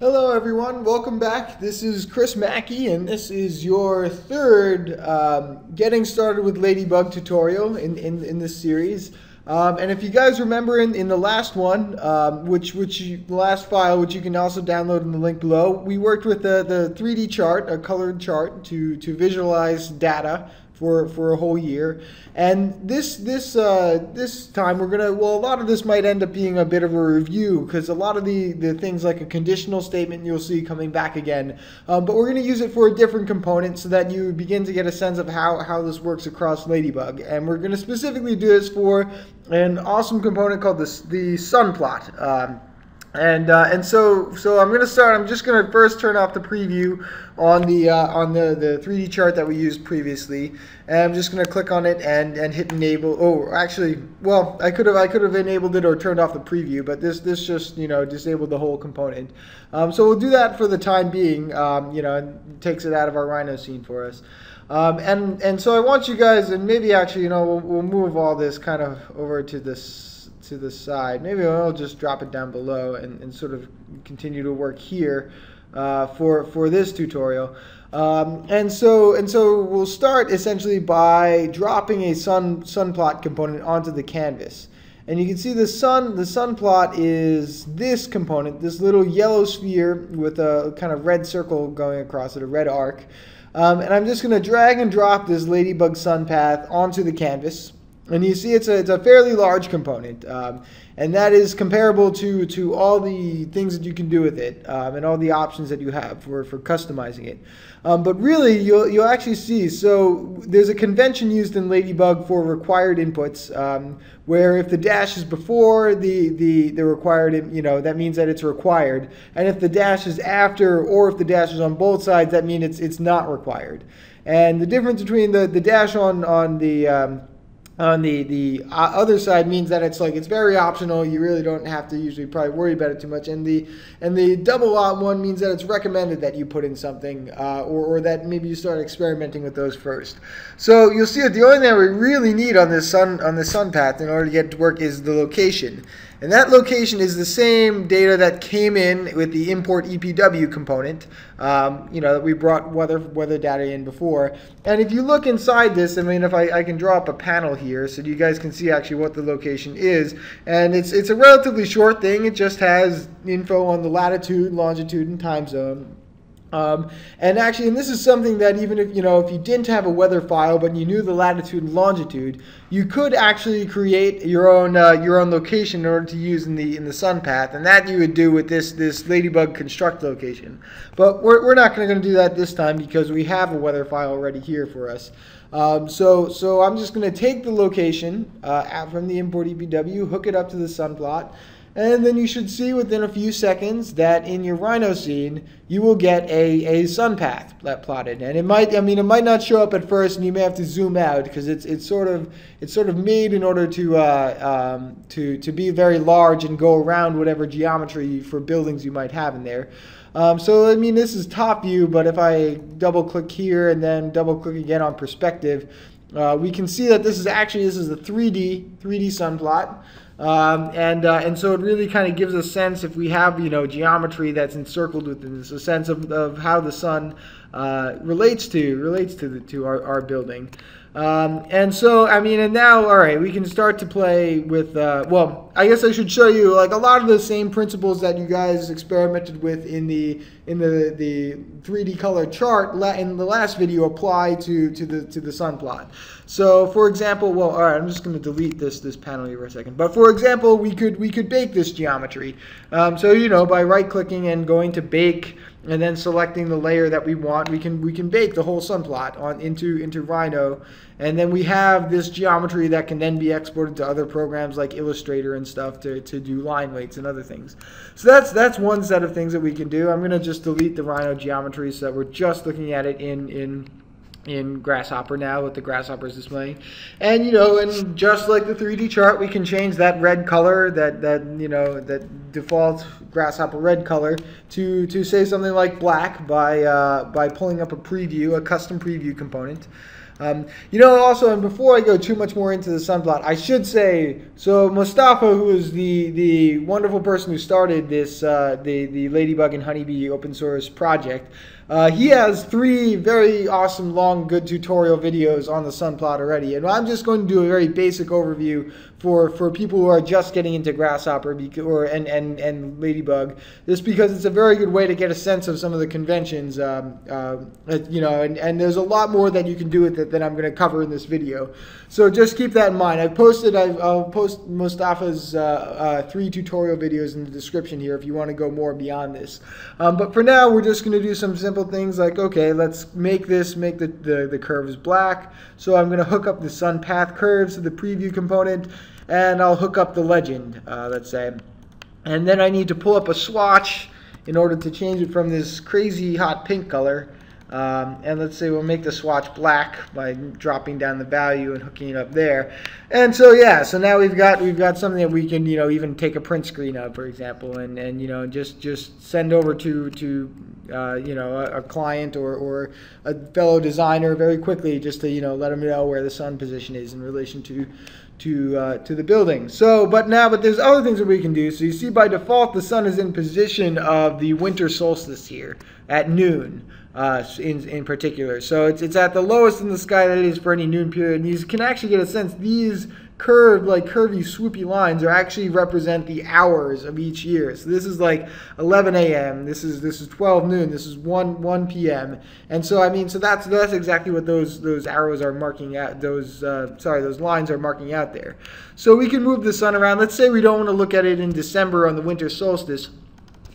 Hello everyone, welcome back. This is Chris Mackey and this is your third um, getting started with Ladybug tutorial in, in, in this series. Um, and if you guys remember in, in the last one, um, which which you, the last file, which you can also download in the link below, we worked with the, the 3D chart, a colored chart, to, to visualize data for for a whole year. And this this uh, this time we're gonna well a lot of this might end up being a bit of a review because a lot of the the things like a conditional statement you'll see coming back again. Um, but we're gonna use it for a different component so that you begin to get a sense of how how this works across Ladybug. And we're gonna specifically do this for an awesome component called the the sun plot. Um, and uh, and so so I'm gonna start. I'm just gonna first turn off the preview on the uh, on the the 3D chart that we used previously, and I'm just gonna click on it and and hit enable. Oh, actually, well, I could have I could have enabled it or turned off the preview, but this this just you know disabled the whole component. Um, so we'll do that for the time being. Um, you know, and takes it out of our Rhino scene for us. Um, and and so I want you guys, and maybe actually, you know, we'll, we'll move all this kind of over to this to the side. Maybe I'll just drop it down below and, and sort of continue to work here uh, for, for this tutorial. Um, and so and so we'll start essentially by dropping a sun sun plot component onto the canvas. And you can see the sun the sun plot is this component, this little yellow sphere with a kind of red circle going across it, a red arc. Um, and I'm just going to drag and drop this ladybug sun path onto the canvas. And you see it's a, it's a fairly large component. Um, and that is comparable to, to all the things that you can do with it um, and all the options that you have for, for customizing it. Um, but really, you'll, you'll actually see, so there's a convention used in Ladybug for required inputs um, where if the dash is before the, the, the required, you know, that means that it's required. And if the dash is after or if the dash is on both sides, that means it's, it's not required. And the difference between the, the dash on, on the um, on the the uh, other side means that it's like it's very optional. You really don't have to usually probably worry about it too much. And the and the double lot one means that it's recommended that you put in something uh, or, or that maybe you start experimenting with those first. So you'll see that the only thing that we really need on this sun on the sun path in order to get to work is the location and that location is the same data that came in with the import EPW component, um, you know, that we brought weather, weather data in before. And if you look inside this, I mean, if I, I can draw up a panel here so you guys can see actually what the location is. And it's, it's a relatively short thing. It just has info on the latitude, longitude, and time zone. Um, and actually, and this is something that even if you know if you didn't have a weather file but you knew the latitude and longitude, you could actually create your own uh, your own location in order to use in the in the sun path, and that you would do with this this ladybug construct location. But we're, we're not going to do that this time because we have a weather file already here for us. Um, so so I'm just going to take the location uh, from the import EPW, hook it up to the sun plot. And then you should see within a few seconds that in your rhino scene, you will get a, a sun path plotted. And it might, I mean, it might not show up at first and you may have to zoom out because it's, it's sort of, it's sort of made in order to, uh, um, to, to be very large and go around whatever geometry for buildings you might have in there. Um, so, I mean, this is top view, but if I double click here and then double click again on perspective, uh, we can see that this is actually, this is a 3D, 3D sun plot. Um, and uh, and so it really kind of gives a sense if we have you know geometry that's encircled within this, a sense of, of how the sun uh, relates to relates to the to our, our building. Um, and so, I mean, and now, all right, we can start to play with, uh, well, I guess I should show you, like, a lot of the same principles that you guys experimented with in the, in the, the 3D color chart in the last video apply to, to the, to the sun plot. So, for example, well, all right, I'm just going to delete this, this panel here for a second. But for example, we could, we could bake this geometry. Um, so, you know, by right-clicking and going to bake, and then selecting the layer that we want, we can we can bake the whole sun plot on into into Rhino, and then we have this geometry that can then be exported to other programs like Illustrator and stuff to, to do line weights and other things. So that's that's one set of things that we can do. I'm gonna just delete the Rhino geometry so that we're just looking at it in in in Grasshopper now with the Grasshopper's displaying. And, you know, and just like the 3D chart, we can change that red color, that, that you know, that default Grasshopper red color to, to say something like black by, uh, by pulling up a preview, a custom preview component. Um, you know, also, and before I go too much more into the sun plot, I should say, so Mostapha, who is the the wonderful person who started this, uh, the the Ladybug and Honeybee open source project, uh, he has three very awesome, long, good tutorial videos on the sun plot already. And I'm just going to do a very basic overview for, for people who are just getting into Grasshopper or, and, and, and Ladybug, just because it's a very good way to get a sense of some of the conventions. Um, uh, you know, and, and there's a lot more that you can do with it than I'm going to cover in this video. So just keep that in mind. I've posted, i will post Mostapha's uh, uh, three tutorial videos in the description here if you want to go more beyond this. Um, but for now, we're just going to do some simple things like, okay, let's make this, make the, the, the curves black. So I'm going to hook up the sun path curves to the preview component, and I'll hook up the legend, uh, let's say. And then I need to pull up a swatch in order to change it from this crazy hot pink color um, and let's say we'll make the swatch black by dropping down the value and hooking it up there. And so yeah, so now we've got we've got something that we can you know even take a print screen of, for example, and and you know just just send over to to uh, you know a, a, client or or a fellow designer very quickly just to you know let them know where the sun position is in relation to to uh, to the building. So, but now, but there's other things that we can do. So you see, by default, the sun is in position of the winter solstice here at noon uh, in, in particular. So it's, it's at the lowest in the sky that it is for any noon period. And you can actually get a sense these curved, like curvy, swoopy lines are actually represent the hours of each year. So this is like 11 a.m. This is this is 12 noon. This is 1 1 p.m. And so I mean, so that's that's exactly what those those arrows are marking out. Those uh, sorry, those lines are marking out there. So we can move the sun around. Let's say we don't want to look at it in December on the winter solstice.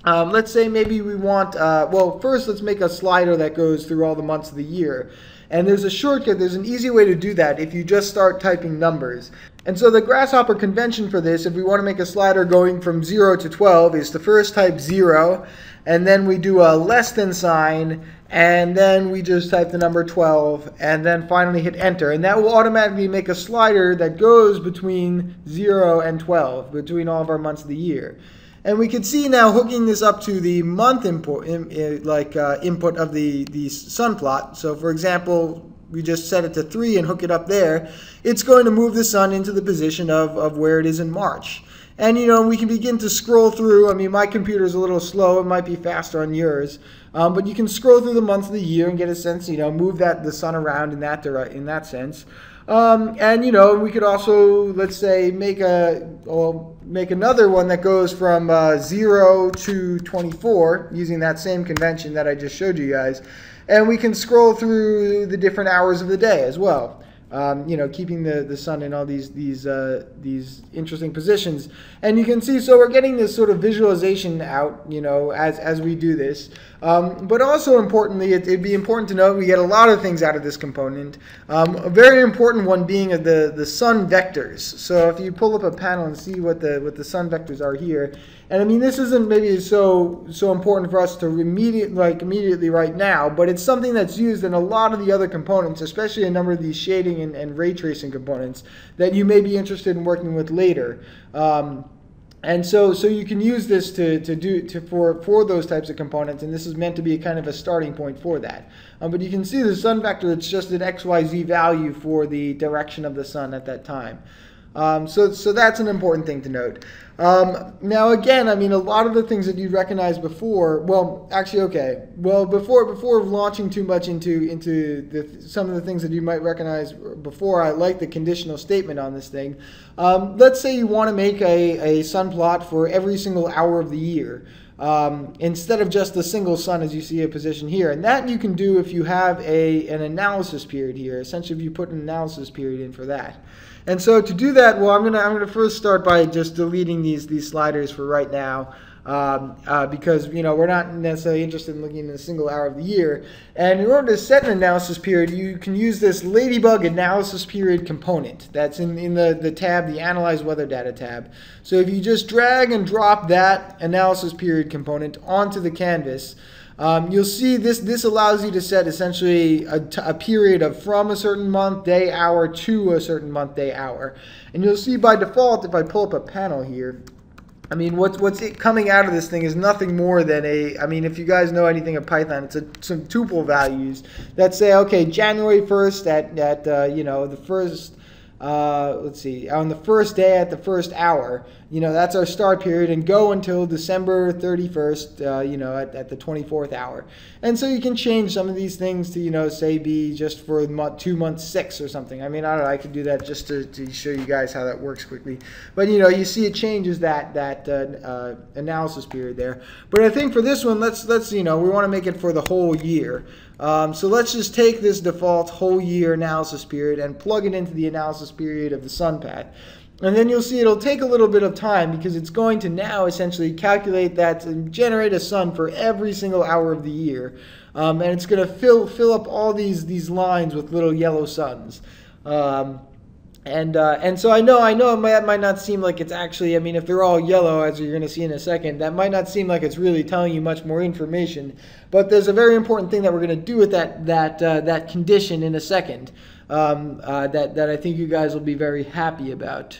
Um, let's say maybe we want, uh, well, first let's make a slider that goes through all the months of the year. And there's a shortcut, there's an easy way to do that if you just start typing numbers. And so the Grasshopper convention for this, if we want to make a slider going from 0 to 12, is to first type 0, and then we do a less than sign, and then we just type the number 12, and then finally hit enter. And that will automatically make a slider that goes between 0 and 12, between all of our months of the year. And we can see now hooking this up to the month input, in, like uh, input of the, the sun plot. So for example, we just set it to 3 and hook it up there. It's going to move the sun into the position of, of where it is in March. And you know, we can begin to scroll through. I mean, my computer is a little slow. It might be faster on yours. Um, but you can scroll through the months of the year and get a sense, you know, move that the sun around in that in that sense. Um, and you know, we could also, let's say, make a well, make another one that goes from uh, zero to 24 using that same convention that I just showed you guys, and we can scroll through the different hours of the day as well um, you know, keeping the, the sun in all these these uh, these interesting positions. And you can see, so we're getting this sort of visualization out, you know, as as we do this. Um, but also importantly, it, would be important to note we get a lot of things out of this component. Um, a very important one being the the sun vectors. So if you pull up a panel and see what the what the sun vectors are here, and I mean, this isn't maybe so so important for us to immediate like immediately right now, but it's something that's used in a lot of the other components, especially a number of these shading and, and ray tracing components that you may be interested in working with later. Um, and so, so you can use this to, to do to for for those types of components, and this is meant to be a kind of a starting point for that. Um, but you can see the sun vector; it's just an x y z value for the direction of the sun at that time. Um, so, so that's an important thing to note. Um, now, again, I mean, a lot of the things that you recognized before. Well, actually, okay. Well, before before launching too much into into the, some of the things that you might recognize before, I like the conditional statement on this thing. Um, let's say you want to make a, a sun plot for every single hour of the year. Um, instead of just the single sun as you see a position here. And that you can do if you have a, an analysis period here. Essentially, if you put an analysis period in for that. And so to do that, well, I'm gonna I'm gonna first start by just deleting these these sliders for right now. Um, uh, because you know we're not necessarily interested in looking in a single hour of the year. And in order to set an analysis period, you can use this Ladybug analysis period component that's in, in the, the tab, the Analyze Weather Data tab. So if you just drag and drop that analysis period component onto the canvas, um, you'll see this, this allows you to set essentially a, a period of from a certain month, day, hour to a certain month, day, hour. And you'll see by default, if I pull up a panel here, I mean, what's what's coming out of this thing is nothing more than a. I mean, if you guys know anything of Python, it's a, some tuple values that say, okay, January first at at uh, you know the first uh, let's see, on the first day at the first hour, you know, that's our start period and go until December 31st, uh, you know, at, at the 24th hour. And so you can change some of these things to, you know, say be just for month, two months six or something. I mean, I don't know, I could do that just to, to show you guys how that works quickly. But, you know, you see it changes that, that uh, uh analysis period there. But I think for this one, let's, let's you know, we want to make it for the whole year. Um, so let's just take this default whole year analysis period and plug it into the analysis period of the sun path. And then you'll see it'll take a little bit of time because it's going to now essentially calculate that and generate a sun for every single hour of the year. Um, and it's going to fill, fill up all these, these lines with little yellow suns. Um, and uh, and so I know I know that might not seem like it's actually I mean if they're all yellow as you're going to see in a second that might not seem like it's really telling you much more information but there's a very important thing that we're going to do with that that uh, that condition in a second um, uh, that that I think you guys will be very happy about.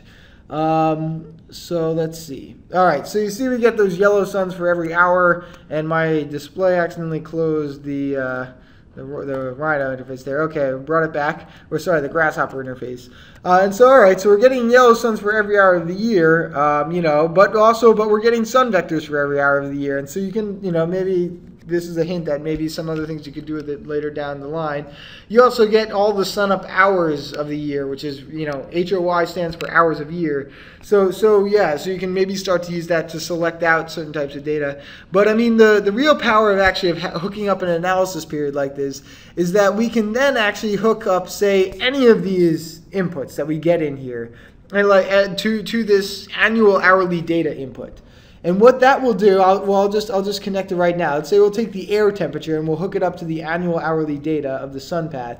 Um, so let's see. All right, so you see we get those yellow suns for every hour, and my display accidentally closed the uh, the, the Rhino interface there. Okay, brought it back. Or sorry, the Grasshopper interface. Uh, and so, all right, so we're getting yellow suns for every hour of the year, um, you know, but also, but we're getting sun vectors for every hour of the year. And so you can, you know, maybe this is a hint that maybe some other things you could do with it later down the line. You also get all the sun up hours of the year, which is, you know, HOY stands for hours of year. So, so yeah, so you can maybe start to use that to select out certain types of data. But I mean, the, the real power of actually of hooking up an analysis period like this is that we can then actually hook up, say, any of these inputs that we get in here and like add to, to this annual hourly data input. And what that will do, I'll, well, I'll just I'll just connect it right now. Let's say we'll take the air temperature and we'll hook it up to the annual hourly data of the sun path.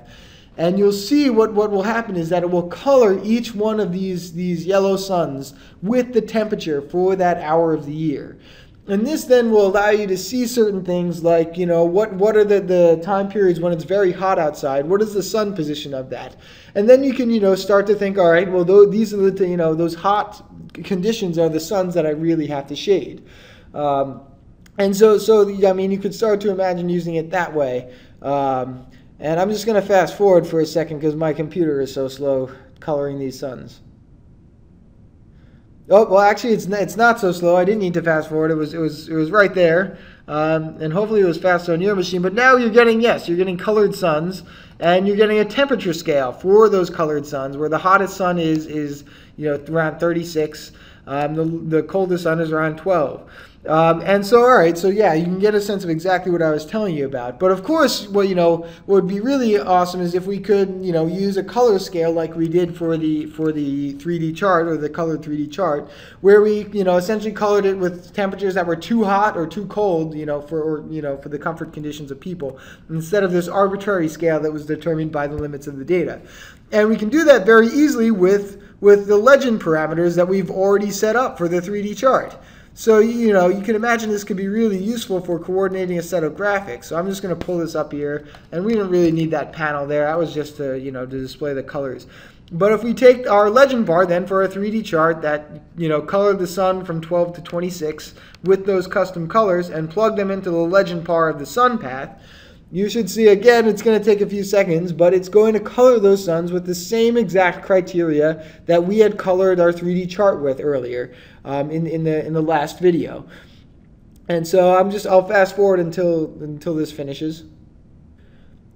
And you'll see what, what will happen is that it will color each one of these, these yellow suns with the temperature for that hour of the year. And this then will allow you to see certain things like, you know, what, what are the, the time periods when it's very hot outside? What is the sun position of that? And then you can, you know, start to think, all right, well, though these are the, you know, those hot conditions are the suns that I really have to shade. Um, and so, so I mean, you could start to imagine using it that way. Um, and I'm just going to fast forward for a second because my computer is so slow coloring these suns. Oh well, actually, it's it's not so slow. I didn't need to fast forward. It was it was it was right there, um, and hopefully it was faster on your machine. But now you're getting yes, you're getting colored suns, and you're getting a temperature scale for those colored suns, where the hottest sun is is you know around 36, um, the the coldest sun is around 12. Um, and so, all right, so yeah, you can get a sense of exactly what I was telling you about. But of course, well, you know, what would be really awesome is if we could, you know, use a color scale like we did for the for the 3D chart or the colored 3D chart, where we, you know, essentially colored it with temperatures that were too hot or too cold, you know, for or, you know for the comfort conditions of people, instead of this arbitrary scale that was determined by the limits of the data. And we can do that very easily with with the legend parameters that we've already set up for the 3D chart. So, you know, you can imagine this could be really useful for coordinating a set of graphics. So I'm just going to pull this up here. And we don't really need that panel there. That was just to, you know, to display the colors. But if we take our legend bar then for a 3D chart that, you know, colored the sun from 12 to 26 with those custom colors and plug them into the legend bar of the sun path, you should see again, it's going to take a few seconds, but it's going to color those suns with the same exact criteria that we had colored our 3D chart with earlier um, in, in, the, in the last video. And so I'm just, I'll fast forward until, until this finishes.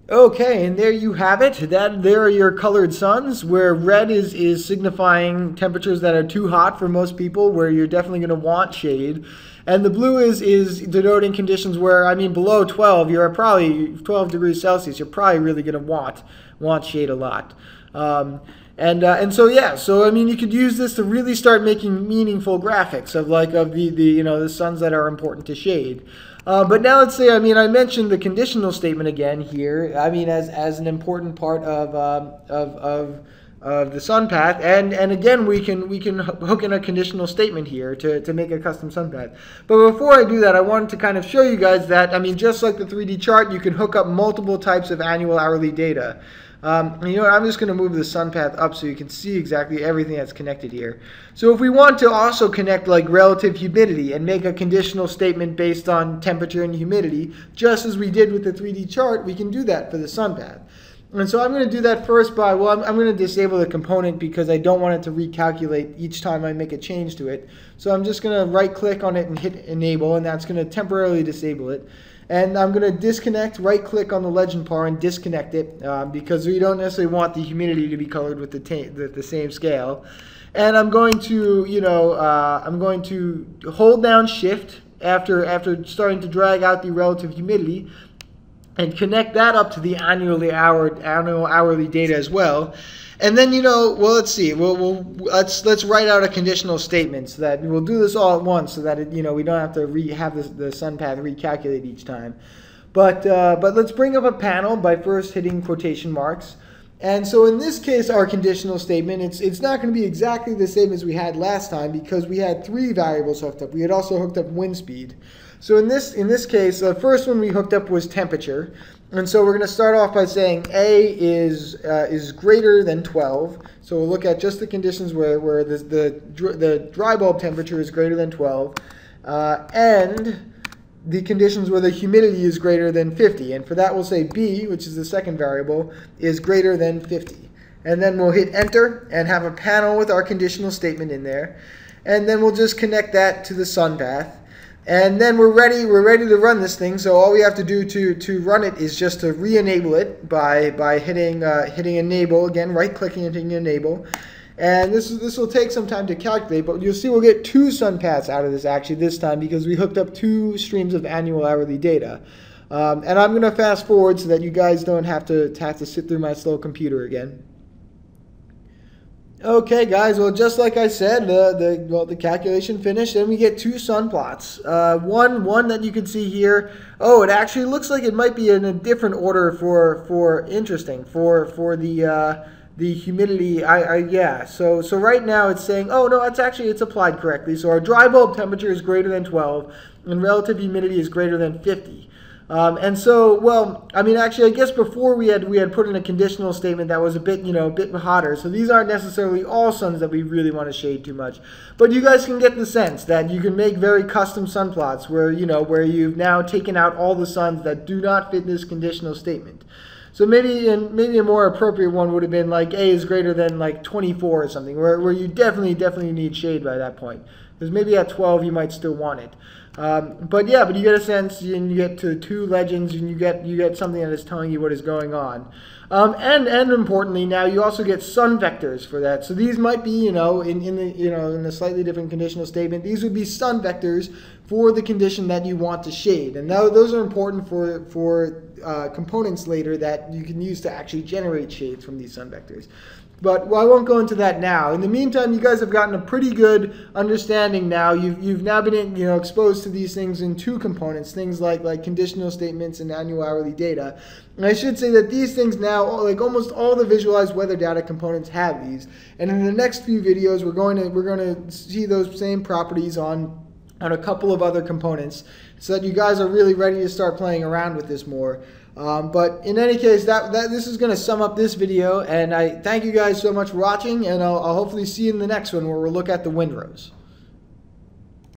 Okay, and there you have it. That there are your colored suns, where red is, is signifying temperatures that are too hot for most people, where you're definitely going to want shade. And the blue is, is denoting conditions where, I mean, below 12, you're probably 12 degrees Celsius, you're probably really going to want, want shade a lot. Um, and, uh, and so, yeah, so, I mean, you could use this to really start making meaningful graphics of, like, of the, the you know, the suns that are important to shade. Uh, but now let's say, I mean, I mentioned the conditional statement again here. I mean, as, as an important part of, um, of, of, of the sun path. And, and again, we can, we can hook in a conditional statement here to, to make a custom sun path. But before I do that, I wanted to kind of show you guys that, I mean, just like the 3D chart, you can hook up multiple types of annual hourly data. Um, you know what, I'm just going to move the sun path up so you can see exactly everything that's connected here. So if we want to also connect like relative humidity and make a conditional statement based on temperature and humidity, just as we did with the 3D chart, we can do that for the sun path. And so I'm going to do that first by, well, I'm, I'm, going to disable the component because I don't want it to recalculate each time I make a change to it. So I'm just going to right click on it and hit enable, and that's going to temporarily disable it. And I'm going to disconnect, right click on the legend par and disconnect it uh, because we don't necessarily want the humidity to be colored with the, the, the, same scale. And I'm going to, you know, uh, I'm going to hold down shift after, after starting to drag out the relative humidity and connect that up to the annually hour, annual hourly data as well. And then you know, well, let's see. We'll, let's let's write out a conditional statement so that we'll do this all at once, so that it, you know we don't have to re have the, the sun path recalculate each time. But uh, but let's bring up a panel by first hitting quotation marks. And so in this case, our conditional statement, it's, it's not going to be exactly the same as we had last time because we had three variables hooked up. We had also hooked up wind speed. So in this, in this case, the first one we hooked up was temperature. And so we're going to start off by saying A is, uh, is greater than 12. So we'll look at just the conditions where, where the, the, the dry bulb temperature is greater than 12. Uh, and the conditions where the humidity is greater than 50. And for that, we'll say B, which is the second variable, is greater than 50. And then we'll hit enter and have a panel with our conditional statement in there. And then we'll just connect that to the sun path. And then we're ready, we're ready to run this thing. So all we have to do to, to run it is just to re-enable it by, by hitting, uh, hitting enable, again, right-clicking and hitting enable. And this, is, this will take some time to calculate, but you'll see we'll get two sun paths out of this actually this time because we hooked up two streams of annual hourly data. Um, and I'm going to fast forward so that you guys don't have to, to have to sit through my slow computer again. Okay, guys. Well, just like I said, the the well the calculation finished, and we get two sun plots. Uh, one one that you can see here. Oh, it actually looks like it might be in a different order for for interesting for for the. Uh, the humidity, I, I, yeah. So so right now it's saying, oh no, it's actually it's applied correctly. So our dry bulb temperature is greater than 12, and relative humidity is greater than 50. Um, and so, well, I mean, actually, I guess before we had we had put in a conditional statement that was a bit, you know, a bit hotter. So these aren't necessarily all suns that we really want to shade too much. But you guys can get the sense that you can make very custom sun plots where you know where you've now taken out all the suns that do not fit this conditional statement. So maybe in, maybe a more appropriate one would have been like A is greater than like 24 or something, where, where you definitely, definitely need shade by that point. Because maybe at 12 you might still want it. Um, but yeah, but you get a sense, and you get to two legends, and you get you get something that is telling you what is going on. Um, and and importantly, now you also get sun vectors for that. So these might be, you know, in, in the you know in a slightly different conditional statement, these would be sun vectors for the condition that you want to shade. And now those are important for for uh, components later that you can use to actually generate shades from these sun vectors. But well, I won't go into that now. In the meantime, you guys have gotten a pretty good understanding now. You've, you've now been you know exposed to these things in two components, things like like conditional statements and annual hourly data. And I should say that these things now, like almost all the visualized weather data components have these. And in the next few videos, we're going to we're going to see those same properties on on a couple of other components so that you guys are really ready to start playing around with this more. Um, but in any case, that, that this is going to sum up this video, and I thank you guys so much for watching, and I'll, I'll hopefully see you in the next one where we'll look at the windrose.